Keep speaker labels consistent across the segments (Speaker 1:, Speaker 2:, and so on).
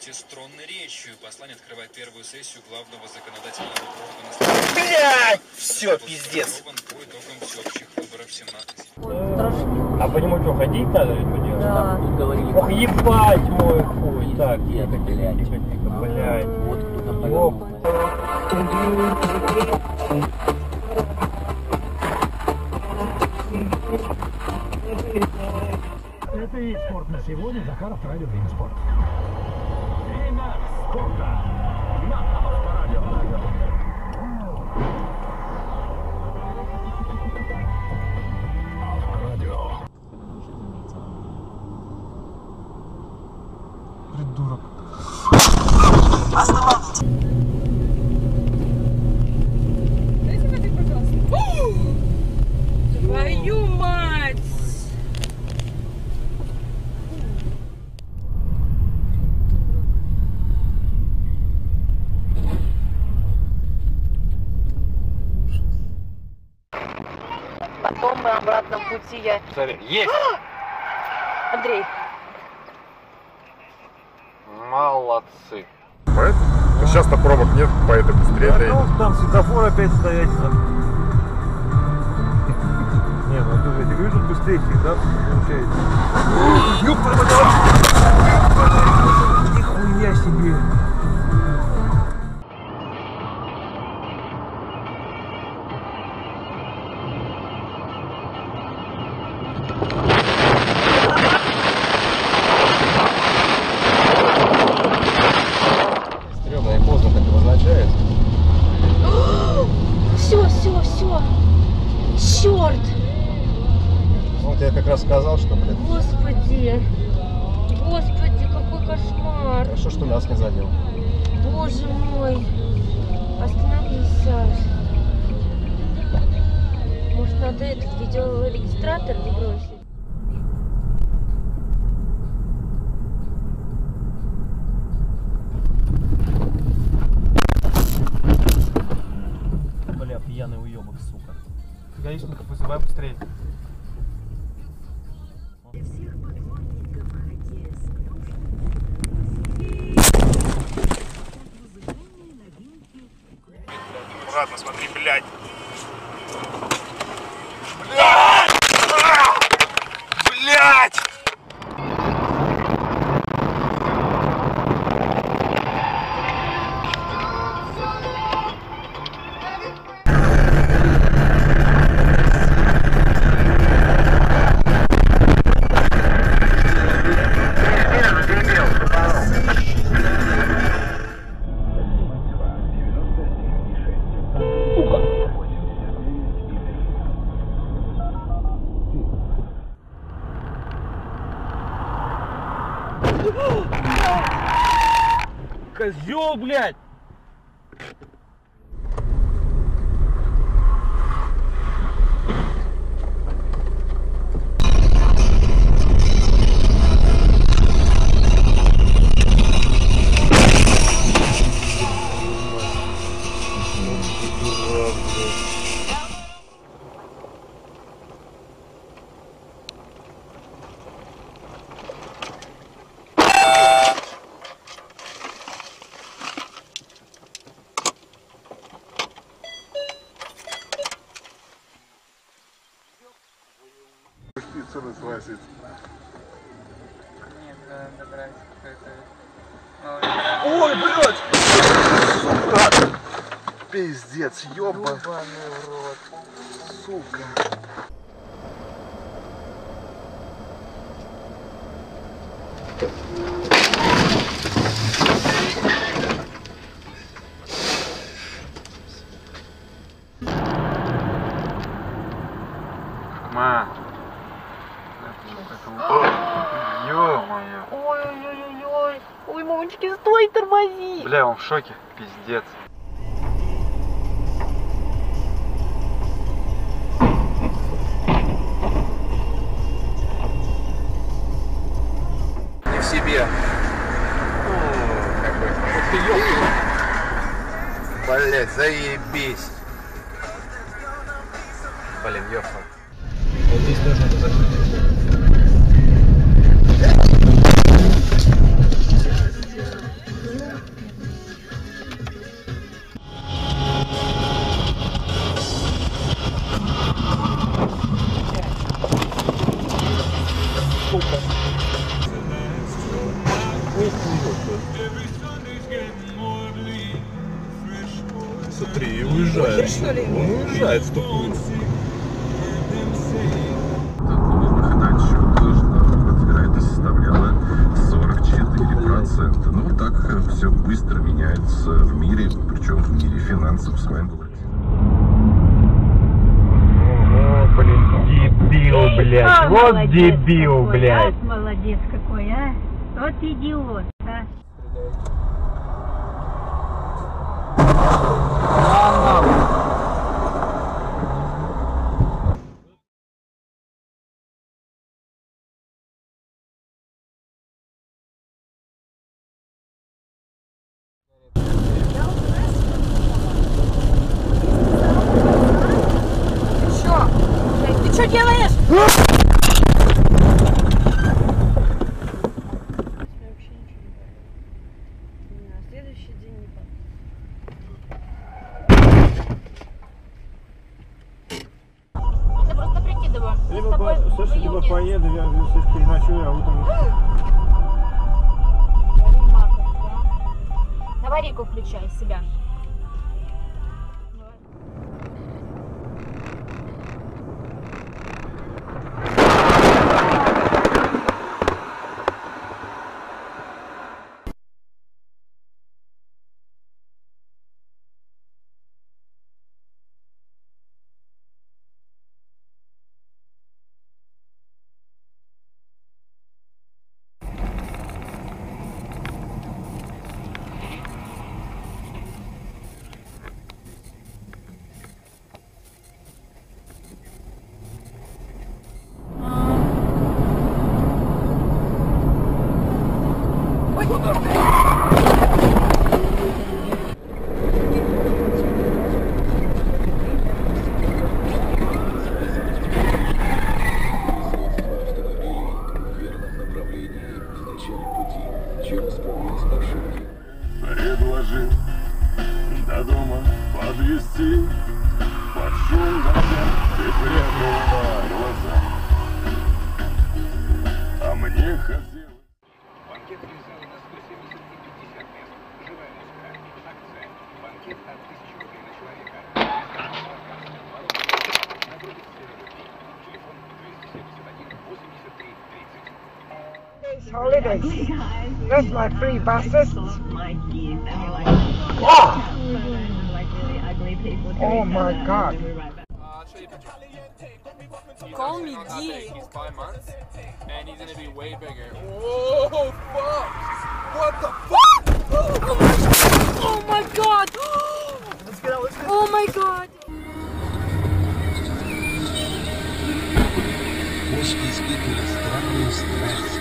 Speaker 1: тронной речью послание открывает первую сессию главного законодательного органа страны.
Speaker 2: Блядь! Все, пиздец.
Speaker 1: По итогам всеобщих выборов 17
Speaker 3: А по нему что, ходить надо или что делать?
Speaker 4: Да.
Speaker 5: Тут говорили,
Speaker 3: Ох, ебать мой хуй. Так, тихо, тихо,
Speaker 5: блядь.
Speaker 3: тихо, тихо, блядь.
Speaker 5: вот кто там повернул.
Speaker 6: Это и спорт на сегодня. Захаров радио «Время спорта». Время спорта. На Авторадио. Авторадио.
Speaker 4: Пути я...
Speaker 3: Есть!
Speaker 4: Андрей,
Speaker 3: Молодцы.
Speaker 7: Сейчас-то пробок нет, поэтому быстрее доедем.
Speaker 3: там светофор опять стоять. Не, ну ты же я говорю, тут быстрее всегда получается. Ёпта, Нихуя себе.
Speaker 5: Хорошо, что нас не задел.
Speaker 4: Боже мой! Остановись, Саш. Может, надо этот видеорегистратор не бросить?
Speaker 3: Бля, пьяный уебок, сука. Гаишников вызывай быстрее.
Speaker 7: Аккуратно, смотри, блядь. Блядь!
Speaker 3: Козел, блядь!
Speaker 7: Спицу
Speaker 2: Ой, блядь! Сука! Пиздец, ёбан. Сука.
Speaker 3: Ма. Ё-моё.
Speaker 4: Ой-ой-ой-ой. Ой, мамочки, стой, тормози.
Speaker 3: Бля, он в шоке. Пиздец.
Speaker 2: Не в себе. Блять, заебись. Блин, ёпта.
Speaker 3: Вот здесь тоже надо закрыть. Смотри, уезжает. Он уезжает в тупую.
Speaker 8: Выхода отсчета вероятность составляла 44%. Ну, вот так все быстро меняется в мире, причем в мире финансов. С вами был
Speaker 3: О, блин, дебил, блядь.
Speaker 9: О,
Speaker 3: Вот
Speaker 9: молодец
Speaker 3: дебил,
Speaker 9: какой,
Speaker 3: блядь.
Speaker 9: а, молодец какой, а. Вот идиот, а.
Speaker 6: Ты что делаешь? На следующий день не факт. Это просто прикидываю. Мы с
Speaker 3: Либо,
Speaker 6: тобой
Speaker 3: по- слушай, либо поеду, я здесь переночую, а утром...
Speaker 6: Маков, да? Аварийку включай себя.
Speaker 8: подвести под шум дождя ты прятала глаза. А мне хотелось...
Speaker 10: Банкет реализован на 170 и 50 мест. Живая музыка. Акция. Банкет от 1000 рублей на человека. На группе людей. Телефон 271 83 30.
Speaker 9: Holidays. That's my free buses. Oh my god.
Speaker 11: Call me D. He's five months, and he's gonna be way bigger. Whoa, fuck! What the fuck?
Speaker 6: Oh my god!
Speaker 2: Let's get out, let's get
Speaker 6: Oh my god! Боже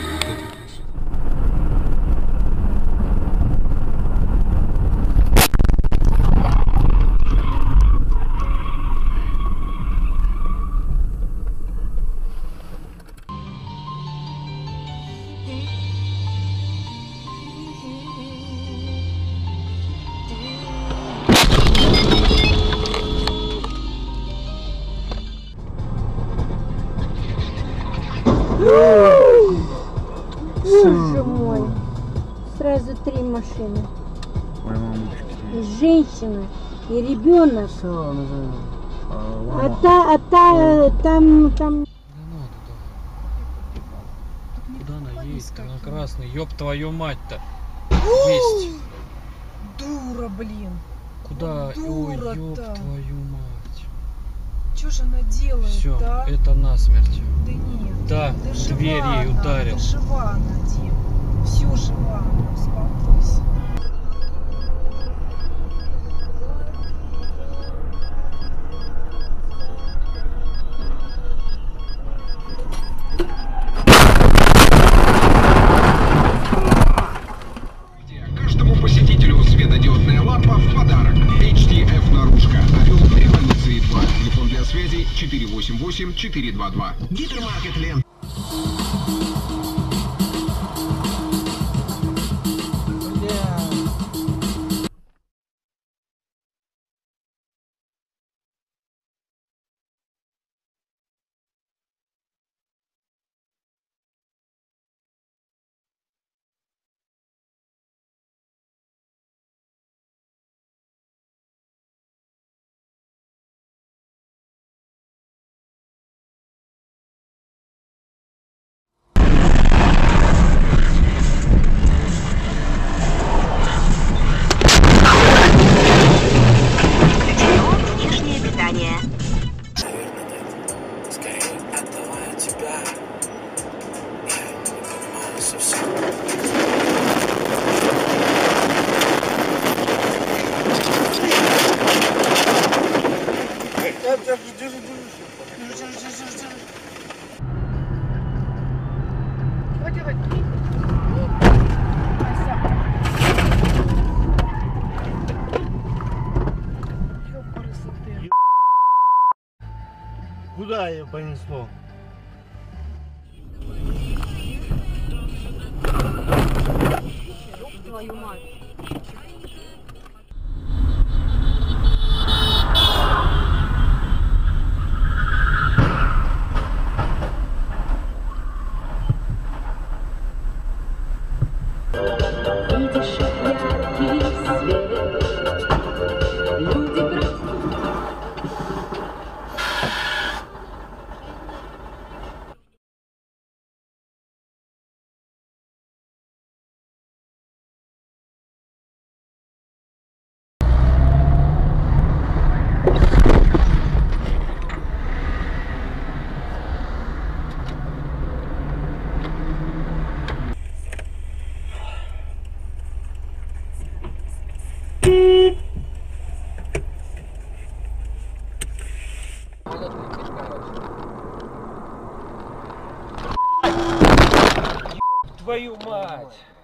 Speaker 6: Сразу три машины. Женщина и ребенок. А та, а та, там, там.
Speaker 11: Куда она едет? На красный, ёб твою мать-то. Есть.
Speaker 12: Дура, блин.
Speaker 11: Куда? Ой,
Speaker 12: Дура-то.
Speaker 11: ёб твою мать.
Speaker 12: Что же она делает,
Speaker 11: Все,
Speaker 12: да?
Speaker 11: это насмерть.
Speaker 12: Да нет.
Speaker 11: Да,
Speaker 12: Да жива
Speaker 11: дверь ей
Speaker 12: она,
Speaker 11: ударил.
Speaker 12: Да жива она, Дим. Все жива, успокойся.
Speaker 10: Каждому посетителю светодиодная лампа в подарок. HTF наружка. Орел революции 2. Телефон для связи
Speaker 12: 488-422. Гипермаркет
Speaker 3: Ее понесло?
Speaker 6: Твою мать.
Speaker 11: Мать!